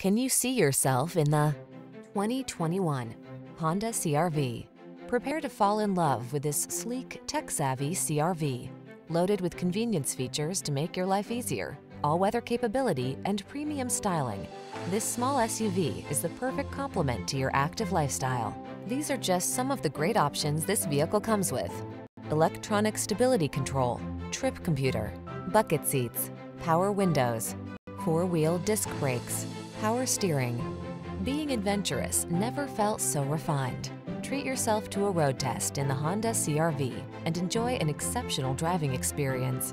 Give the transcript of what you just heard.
Can you see yourself in the 2021 Honda CRV? Prepare to fall in love with this sleek, tech-savvy CRV. Loaded with convenience features to make your life easier, all-weather capability, and premium styling, this small SUV is the perfect complement to your active lifestyle. These are just some of the great options this vehicle comes with. Electronic stability control, trip computer, bucket seats, power windows, four-wheel disc brakes, power steering. Being adventurous never felt so refined. Treat yourself to a road test in the Honda CRV and enjoy an exceptional driving experience.